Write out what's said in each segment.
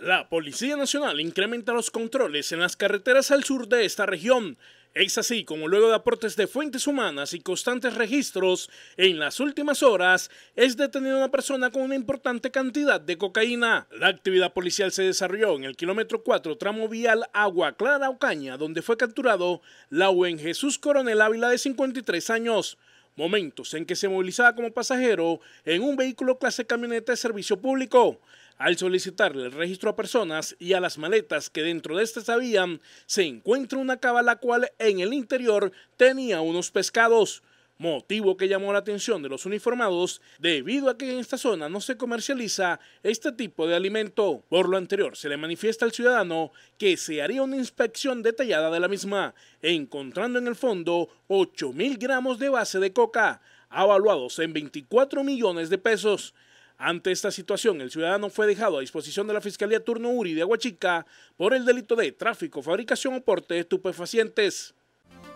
La Policía Nacional incrementa los controles en las carreteras al sur de esta región. Es así como luego de aportes de fuentes humanas y constantes registros, en las últimas horas es detenida una persona con una importante cantidad de cocaína. La actividad policial se desarrolló en el kilómetro 4 tramo vial Agua Clara Ocaña, donde fue capturado la UN Jesús Coronel Ávila de 53 años momentos en que se movilizaba como pasajero en un vehículo clase camioneta de servicio público. Al solicitarle el registro a personas y a las maletas que dentro de estas habían, se encuentra una cava la cual en el interior tenía unos pescados motivo que llamó la atención de los uniformados debido a que en esta zona no se comercializa este tipo de alimento. Por lo anterior, se le manifiesta al ciudadano que se haría una inspección detallada de la misma, encontrando en el fondo 8 mil gramos de base de coca, avaluados en 24 millones de pesos. Ante esta situación, el ciudadano fue dejado a disposición de la Fiscalía Turno Uri de Aguachica por el delito de tráfico, fabricación o porte de estupefacientes.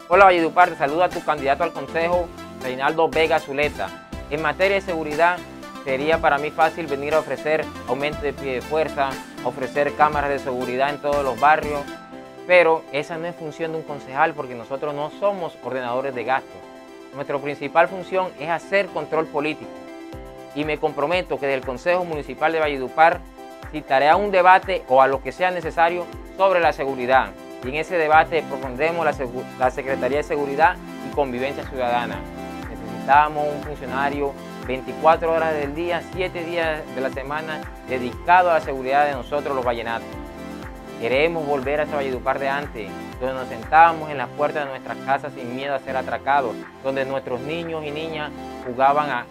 Hola Valledupar, saluda tu candidato al Consejo, Reinaldo Vega Zuleta. En materia de seguridad, sería para mí fácil venir a ofrecer aumento de pie de fuerza, ofrecer cámaras de seguridad en todos los barrios, pero esa no es función de un concejal porque nosotros no somos ordenadores de gastos. Nuestra principal función es hacer control político y me comprometo que del Consejo Municipal de Valledupar citaré a un debate o a lo que sea necesario sobre la seguridad y en ese debate propondremos la, Secretaría de Seguridad y Convivencia Ciudadana. Necesitamos un funcionario 24 horas del día, 7 días de la semana dedicado a la seguridad de nosotros los vallenatos. Queremos volver a ese Valledupar de antes, donde nos sentábamos en las puertas de nuestras casas sin miedo a ser atracados, donde nuestros niños y niñas jugaban a,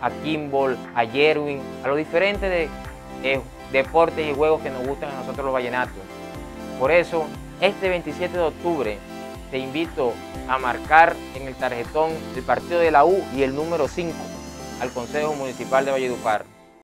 a kimball, a Jerwin, a los diferentes deportes y juegos que nos gustan a nosotros los vallenatos. Por eso este 27 de octubre te invito a marcar en el tarjetón el partido de la U y el número 5 al Consejo Municipal de Valledupar.